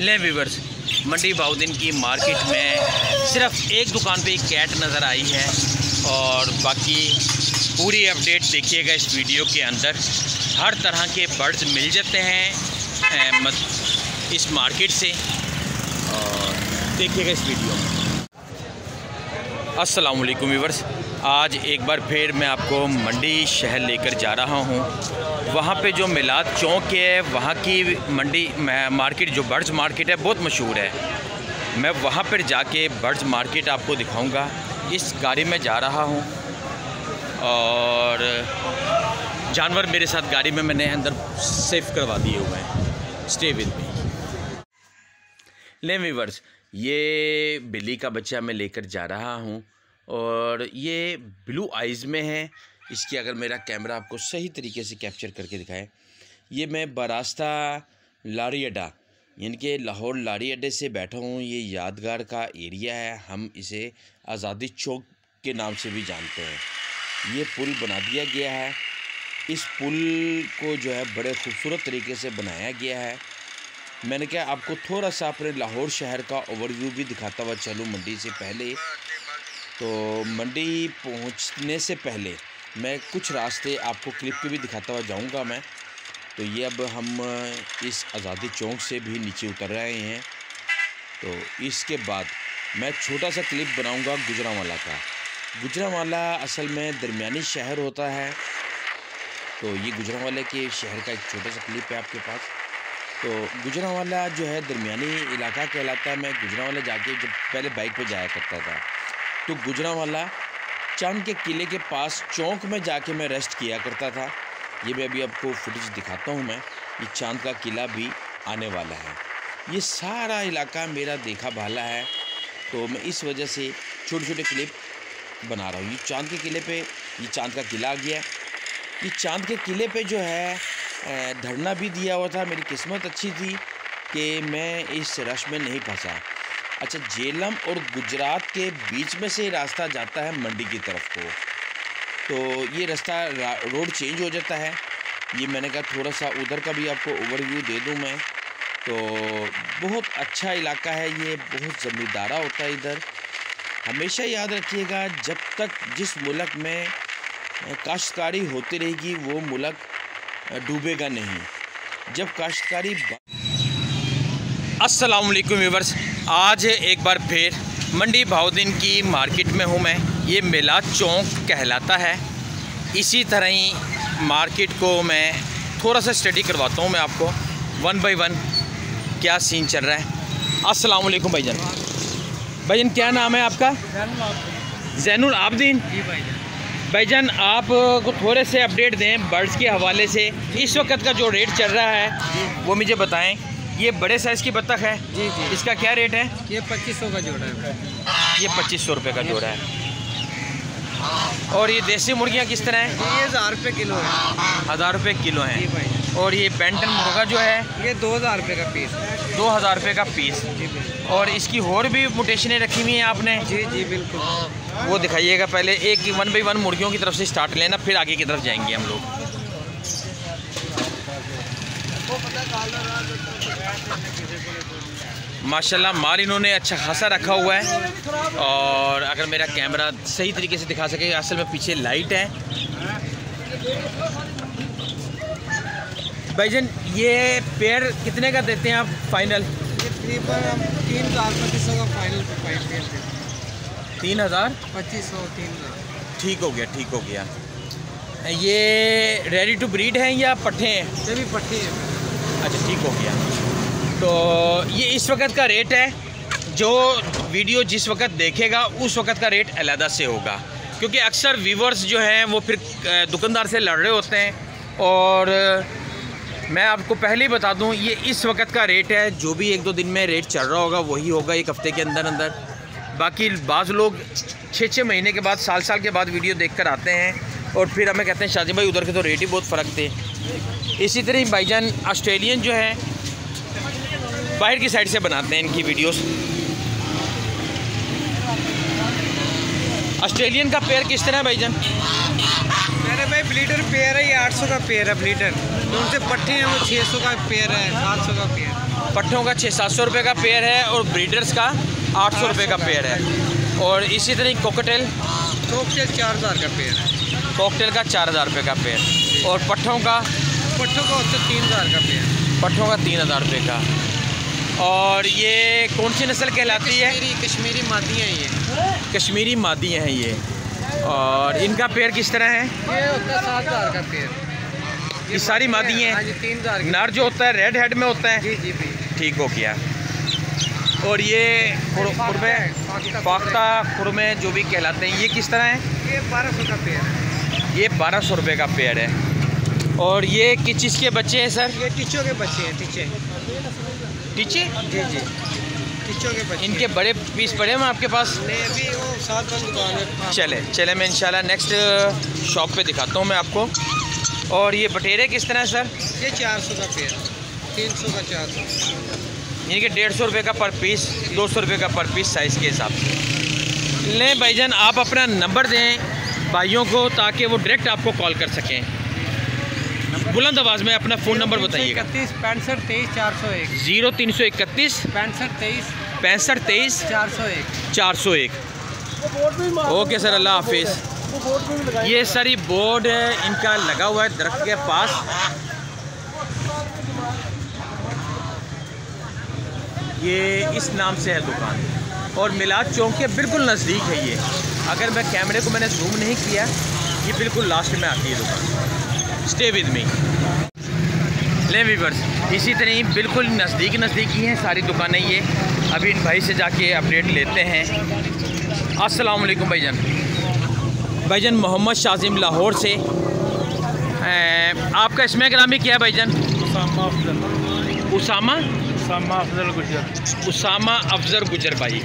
ले वीवर्स मंडी बाउद्दीन की मार्केट में सिर्फ़ एक दुकान पे कैट नज़र आई है और बाकी पूरी अपडेट देखिएगा इस वीडियो के अंदर। हर तरह के बर्ड्स मिल जाते हैं इस मार्केट से। और देखिएगा इस वीडियो में। अस्सलाम वालेकुम आज एक बार फिर मैं आपको मंडी शहर लेकर जा रहा हूँ। वहाँ पे जो मिलाद चौक है, वहाँ की मंडी मार्केट जो बर्ड्स मार्केट है, बहुत मशहूर है। मैं वहाँ पर जाके बर्ड्स मार्केट आपको दिखाऊँगा। इस गाड़ी में जा रहा हूँ। और जानवर मेरे साथ गाड़ी में मैंने अंदर सेफ़ करवा दिए हुए हैं। स्टे विद मी ले वीवर्स ये बिल्ली का बच्चा मैं लेकर जा रहा हूँ और ये ब्लू आइज़ में है। इसकी अगर मेरा कैमरा आपको सही तरीके से कैप्चर करके दिखाए। ये मैं बरास्ता लारी अड्डा यानी कि लाहौर लारी अड्डे से बैठा हूँ। ये यादगार का एरिया है। हम इसे आज़ादी चौक के नाम से भी जानते हैं। ये पुल बना दिया गया है। इस पुल को जो है बड़े खूबसूरत तरीके से बनाया गया है। मैंने क्या आपको थोड़ा सा अपने लाहौर शहर का ओवरव्यू भी दिखाता हुआ चलूँ मंडी से पहले। तो मंडी पहुँचने से पहले मैं कुछ रास्ते आपको क्लिप के भी दिखाता हुआ जाऊँगा मैं। तो ये अब हम इस आज़ादी चौक से भी नीचे उतर रहे हैं। तो इसके बाद मैं छोटा सा क्लिप बनाऊँगा गुजरावाला का। गुजरावाला असल में दरमियानी शहर होता है। तो ये गुजरावाले के शहर का एक छोटा सा क्लिप है आपके पास। तो गुजरावाला जो है दरमियानी इलाका कहलाता है। मैं गुजरावाला जाके जब पहले बाइक पे जाया करता था तो गुजरावाला चाँद के किले के पास चौक में जाके मैं रेस्ट किया करता था। ये मैं अभी आपको फुटेज दिखाता हूँ मैं, ये चाँद का किला भी आने वाला है। ये सारा इलाका मेरा देखा भाला है तो मैं इस वजह से छोटे छोटे क्लिप बना रहा हूँ। ये चाँद के किले पे, ये चाँद का किला आ गया। ये चाँद के किले पे जो है धरना भी दिया हुआ था, मेरी किस्मत अच्छी थी कि मैं इस रश में नहीं फंसा। अच्छा झेलम और गुजरात के बीच में से रास्ता जाता है मंडी की तरफ़ को। तो ये रास्ता रोड चेंज हो जाता है। ये मैंने कहा थोड़ा सा उधर का भी आपको ओवरव्यू दे दूँ मैं। तो बहुत अच्छा इलाका है ये, बहुत ज़मींदारा होता है इधर। हमेशा याद रखिएगा, जब तक जिस मुल्क में काश्तकारी होती रहेगी, वो मुल्क डूबेगा नहीं। जब काश्तकारी अस्सलाम वालेकुम व्यूवर्स आज एक बार फिर मंडी भाउद्दीन की मार्केट में हूँ मैं। ये मेला चौंक कहलाता है। इसी तरह ही मार्केट को मैं थोड़ा सा स्टडी करवाता हूँ मैं आपको। वन बाई वन क्या सीन चल रहा है। अस्सलाम वालेकुम भाईजान। भाईजान क्या नाम है आपका? जैनुल आबदीन? जी भाईजान। आप को थोड़े से अपडेट दें बर्ड्स के हवाले से। इस वक्त का जो रेट चल रहा है वो मुझे बताएँ। ये बड़े साइज़ की बत्तख है? जी जी। इसका क्या रेट है? ये पच्चीस सौ का जोड़ा है। ये पच्चीस सौ रुपये का जोड़ा है। और ये देसी मुर्गियाँ किस तरह हैं? ये हज़ार रुपये किलो है। हज़ार रुपये किलो हैं। और ये बेंटन मुर्गा जो है ये दो हज़ार रुपये का पीस दो हज़ार रुपये का पीस और इसकी और भी मोटेशनें रखी हुई हैं आपने? जी जी बिल्कुल। वो दिखाइएगा पहले एक वन बाई वन मुर्गियों की तरफ़ से स्टार्ट लेना फिर आगे की तरफ़ जाएँगे हम लोग। माशाल्लाह माल इन्होंने अच्छा खासा रखा हुआ है। और अगर मेरा कैमरा सही तरीके से दिखा सके असल में पीछे लाइट है। भाईजन ये पेड़ कितने का देते हैं आप फाइनल तकरीबन हम तीन हज़ार पच्चीस सौ का फाइनल तीन हज़ार? पच्चीस सौ तीन हज़ार ठीक हो गया ठीक हो गया। ये रेडी टू ब्रीड हैं या पट्ठे हैं? ये भी पट्टे हैं। अच्छा ठीक हो गया। तो ये इस वक्त का रेट है जो वीडियो जिस वक्त देखेगा उस वक्त का रेट अलहदा से होगा। क्योंकि अक्सर व्यूवर्स जो हैं वो फिर दुकानदार से लड़ रहे होते हैं और मैं आपको पहले ही बता दूँ, ये इस वक्त का रेट है, जो भी एक दो दिन में रेट चल रहा होगा, वही होगा एक हफ़्ते के अंदर अंदर। बाकी बाज़ लोग छः छः महीने के बाद साल साल के बाद वीडियो देख कर आते हैं, और फिर हमें कहते हैं शादी भाई, उधर के तो रेट ही बहुत फ़र्क थे। इसी तरह भाईजान ऑस्ट्रेलियन जो है, बाहर की साइड से बनाते हैं इनकी वीडियोस ऑस्ट्रेलियन का पेयर किस तरह है भाईजान? ब्लीडर पेयर है ये 800 का पेयर है ब्लीडर। जो उनसे पट्टे हैं वो 600 का पेयर है 700 का पेयर। पट्ठों का छः सात सौ रुपये का पेयर है और ब्रीडर्स का आठ सौ रुपये का पेयर है। और इसी तरह कोकटेल कोकटेल चार हज़ार का पेड़ है। कोकटेल का चार हज़ार रुपये का पेयर। और पट्ठों का? पट्ठों का उससे तीन हज़ार का पेड़ पट्ठों का तीन हज़ार रुपये का। और ये कौन सी नस्ल कहलाती है? कश्मीरी मादियाँ ये। कश्मीरी मादी हैं ये। और इनका पेड़ किस तरह है? ये होता है सात हज़ार का पेड़। ये सारी मादी हैं? हाँ। तीन हज़ार नर जो होता है रेड हेड में होता है। जी जी ठीक हो गया। और ये खुरमे फाख्ता खुरमे। जो भी कहलाते हैं ये किस तरह है? ये बारह सौ का पेड़ है। ये बारह सौ रुपये का पेड़ है। और ये किस चीज़ के बच्चे हैं सर? ये टीचों के बच्चे हैं टीचे। टीचे? जी जी। इनके बड़े पीस पड़े हैं आपके पास? है। चले चले मैं इंशाल्लाह नेक्स्ट शॉप पे दिखाता हूँ मैं आपको। और ये बटेरे किस तरह है सर? ये चार सौ का पेड़ तीन सौ का चार सौ। यानी कि डेढ़ सौ रुपये का पर पीस दो सौ रुपये का पर पीस साइज़ के हिसाब से। लें भाईजान आप अपना नंबर दें भाइयों को ताकि वो डायरेक्ट आपको कॉल कर सकें। बुलंद आवाज़ में अपना फ़ोन नंबर बताइए इकतीस पैंसठ तेईस चार सौ एक। ज़ीरो तीन सौ इकतीस पैंसठ तेईस पैंसठ तेईस चार सौ एक। चार सौ एक। ओके सर अल्लाह हाफिज़ ये सर सारी बोर्ड इनका लगा हुआ है दरख्त के पास। ये इस नाम से है दुकान। और मिलाद चौक के बिल्कुल नज़दीक है ये। अगर मैं कैमरे को मैंने जूम नहीं किया ये बिल्कुल लास्ट में आती है दुकान। स्टे विद मी ले वीवर्स इसी तरह ही बिल्कुल नज़दीक नज़दीक ही हैं सारी दुकानें ये। अभी इन भाई से जाके अपडेट लेते हैं। अस्सलाम वालेकुम भाईजान। भाईजान मोहम्मद शाजिम लाहौर से। आपका इसमें ग्रामी क्या है भाईजान? उसामा अफजल। उसामा? उसामा अफजल गुजर। उसामा अफजर गुजर भाई।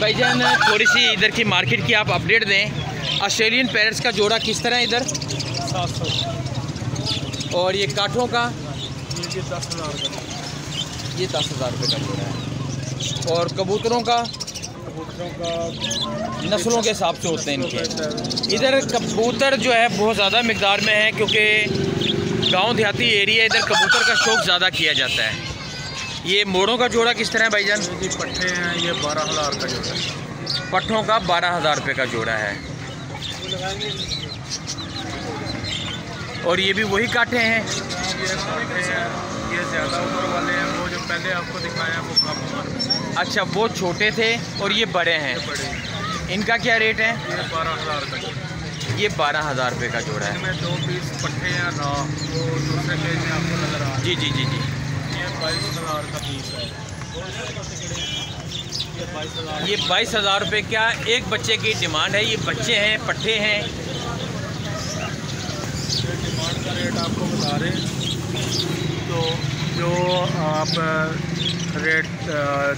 भाईजान थोड़ी सी इधर की मार्केट की आप अपडेट दें। ऑस्ट्रेलियन पैरट्स का जोड़ा किस तरह है इधर? सात सौ। और ये काठों का? ये दस हज़ार का ये दस हज़ार रुपये का जोड़ा है। और कबूतरों का? कबूतरों का नस्लों के हिसाब से होते हैं इनके। इधर कबूतर जो है बहुत ज़्यादा मकदार में है क्योंकि गाँव देहाती एरिया इधर कबूतर का शौक ज़्यादा किया जाता है। ये मोड़ों का जोड़ा किस तरह है भाईजान? जी पट्टे हैं ये बारह हज़ार का जोड़ा है। पट्ठों का बारह हज़ार रुपये का जोड़ा है। और ये भी वही काठे हैं। ये हैं अच्छा वो छोटे थे और ये बड़े हैं। इनका क्या रेट है? ये बारह हज़ार का ये बारह हज़ार रुपये का जोड़ा है। दो पीस पट्टे हैं रॉ वो दूसरे पेज में आपको नज़र आ जी जी जी जी। ये बाईस हज़ार का पीस है ये बाईस हज़ार रुपये का एक बच्चे की डिमांड है। ये बच्चे हैं, पट्टे हैं ये डिमांड का हैं तो जो आप रेट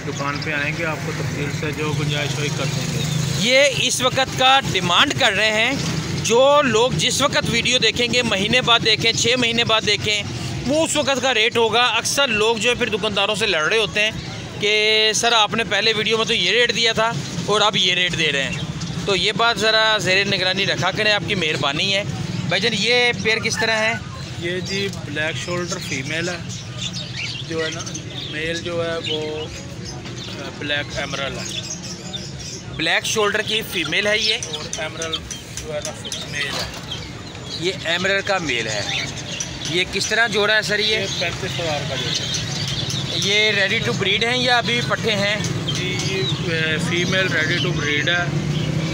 दुकान पे आएँगे, आपको तफसील से जो गुंजाइश हुई कर देंगे। ये इस वक्त का डिमांड कर रहे हैं, जो लोग जिस वक्त वीडियो देखेंगे, महीने बाद देखें छः महीने बाद देखें, वो उस वक्त का रेट होगा। अक्सर लोग जो है फिर दुकानदारों से लड़ रहे होते हैं कि, सर, आपने पहले वीडियो में तो ये रेट दिया था और अब ये रेट दे रहे हैं। तो ये बात ज़रा जेर निगरानी रखा करें, आपकी मेहरबानी है। भाई भाईजान, ये पेड़ किस तरह है? ये जी ब्लैक शोल्डर फीमेल है। जो है ना मेल जो है वो ब्लैक एमरल है। ब्लैक शोल्डर की फ़ीमेल है ये? और एमरल जो है ना मेल है। ये एमरल का मेल है। ये किस तरह जोड़ा है सर ये? पैंतीस हज़ार का जो है। ये रेडी टू ब्रीड हैं या अभी पट्टे हैं? जी ये फीमेल रेडी टू ब्रीड है।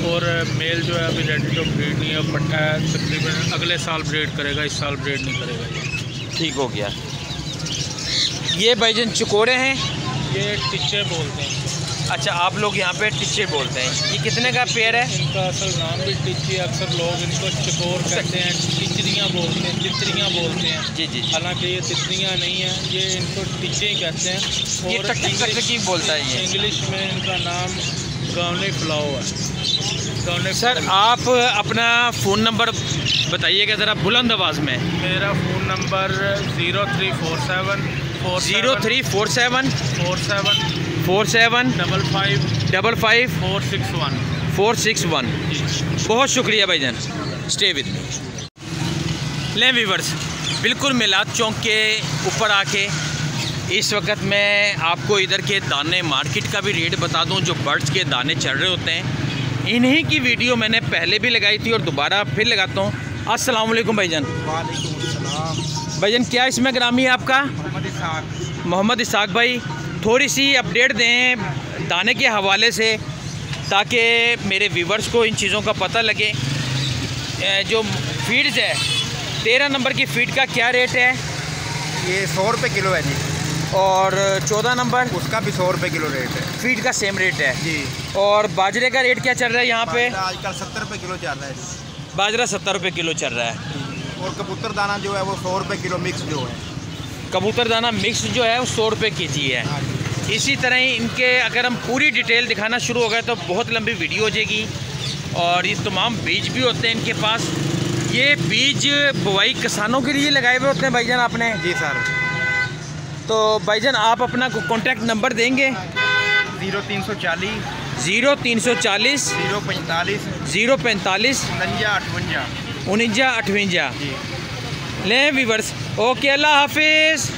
और मेल जो है अभी रेडी टू ब्रीड नहीं है पट्टा है तकरीबन अगले साल ब्रीड करेगा इस साल ब्रीड नहीं करेगा ये। ठीक हो गया। ये भाईजान चकोरे हैं? ये टिच्चे बोलते हैं। अच्छा आप लोग यहाँ पे टिच्चे बोलते हैं। ये कितने का पेड़ है? इनका असल नाम भी टिच्चे अक्सर लोग इनको चकोर कहते हैं टिचरियाँ बोलते हैं तितरियाँ बोलते हैं। जी जी हालाँकि ये तितलियाँ नहीं हैं ये इनको टिच्चे ही कहते हैं। ये और टक टक टक की बोलता है इंग्लिश में इनका नाम है। सर आप अपना फ़ोन नंबर बताइएगा ज़रा बुलंद आवाज़ में। मेरा phone number zero three four seven four zero three four seven four seven four seven double five double five four six one. Four six one. बहुत शुक्रिया भाईजान। स्टे विद मी लें वीवर्स बिल्कुल मिलाद चौक के ऊपर आके। इस वक्त मैं आपको इधर के दाने मार्केट का भी रेट बता दूँ जो बर्ड्स के दाने चल रहे होते हैं। इन्हीं की वीडियो मैंने पहले भी लगाई थी और दोबारा फिर लगाता हूँ। अस्सलाम वालेकुम भाईजान भाईजान क्या इसमें ग्रामी है आपका? मोहम्मद इसाक। भाई थोड़ी सी अपडेट दें दाने के हवाले से ताकि मेरे व्यूवर्स को इन चीज़ों का पता लगे। जो फीड्स है तेरह नंबर की फ़ीड का क्या रेट है? ये सौ रुपये किलो है जी। और चौदह नंबर? उसका भी सौ रुपये किलो रेट है। फ़ीड का सेम रेट है। जी। और बाजरे का रेट क्या चल रहा है यहाँ पे? आजकल सत्तर रुपये किलो चल रहा है। बाजरा सत्तर रुपये किलो चल रहा है। और कबूतर दाना जो है वो सौ रुपये किलो मिक्स जो है। कबूतर दाना मिक्स जो है वो सौ रुपये के जी है। हाँ इसी तरह ही इनके अगर हम पूरी डिटेल दिखाना शुरू हो गए तो बहुत लंबी वीडियो हो जाएगी। और ये तमाम बीज भी होते हैं इनके पास। ये बीज बुआई किसानों के लिए लगाए हुए होते हैं भाईजान आपने? जी सर। तो भाईजान आप अपना कॉन्टैक्ट नंबर देंगे? ज़ीरो तीन सौ चालीस ज़ीरो तीन सौ चालीस ज़ीरो पैंतालीस ज़ीरो पैंतालीस उनंजा अठवंजा। उनंजा अठवंजा। लें वीवर्स ओके अल्लाह हाफिज़।